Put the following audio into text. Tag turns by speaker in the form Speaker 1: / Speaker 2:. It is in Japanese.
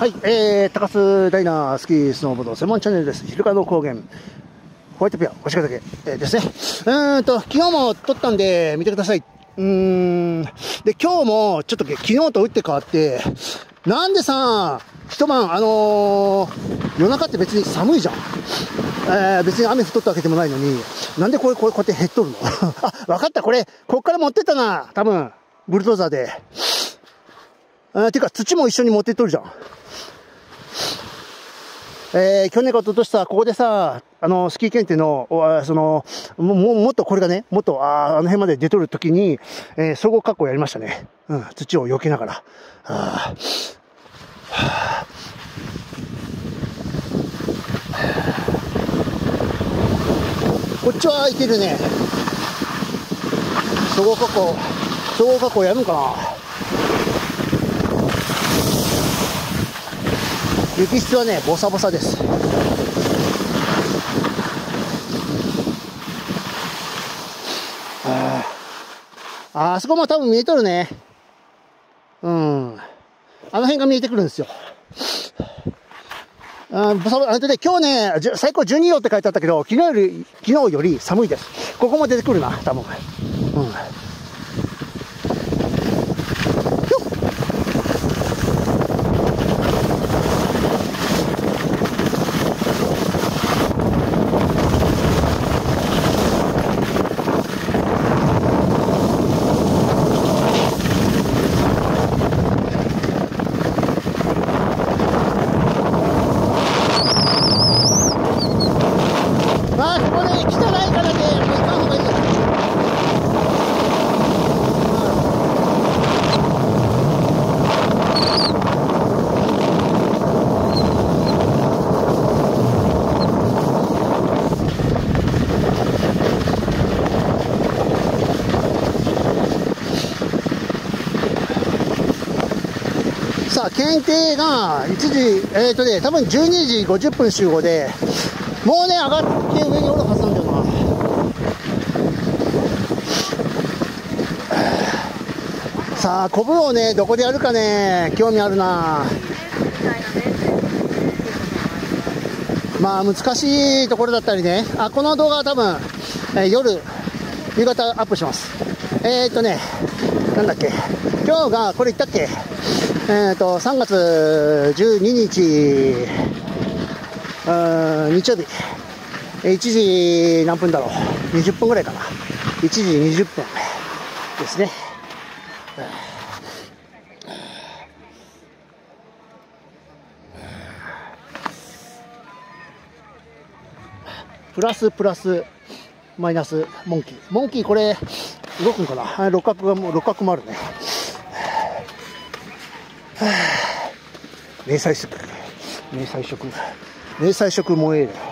Speaker 1: はい、えー、高須ダイナースキースノーボード専門チャンネルです。昼間の高原、ホワイトペア、腰掛け、えー、ですね。うんと、昨日も撮ったんで、見てください。うん。で、今日も、ちょっと昨日と打って変わって、なんでさ、一晩、あのー、夜中って別に寒いじゃん。えー、別に雨降っとったわけでもないのに、なんでこれ、これ、こうやって減っとるの？あ、わかった、これ、こっから持ってったな、多分、ブルドーザーで。あーてか、土も一緒に持ってっとるじゃん。えー、去年か一昨年さ、ここでさ、あの、スキー検定の、その、も、ももっとこれがね、もっと、あーあの辺まで出とるときに、えー、総合格好やりましたね。うん、土を避けながら。あはあこっちはいけるね。総合格好、総合格好やるんかな雪質はね、ボサボサです。ああそこも多分見えとるね。うん。あの辺が見えてくるんですよ。あボサボサあとね、今日ね、最高12度って書いてあったけど、昨日より、昨日より寒いです。ここも出てくるな、多分。うん。まあ、ここね、汚いからね、もう行かん方がいい。さあ、検定が1時、えっ、ー、とね、多分12時50分集合で、もうね、上がって上におるはずなんだよな。さあ、コブをね、どこでやるかね、興味あるな。まあ、難しいところだったりね。あ、この動画は多分、えー夜、夕方アップします。えー、っとね、なんだっけ。今日が、これ言ったっけえー、っと、3月12日、うーん日曜日。1時何分だろう。20分ぐらいかな。1時20分ですね。プラスプラスマイナスモンキー。モンキーこれ動くんかな六角がもう六角もあるね。はあ迷彩色。迷彩色。迷彩色萌える。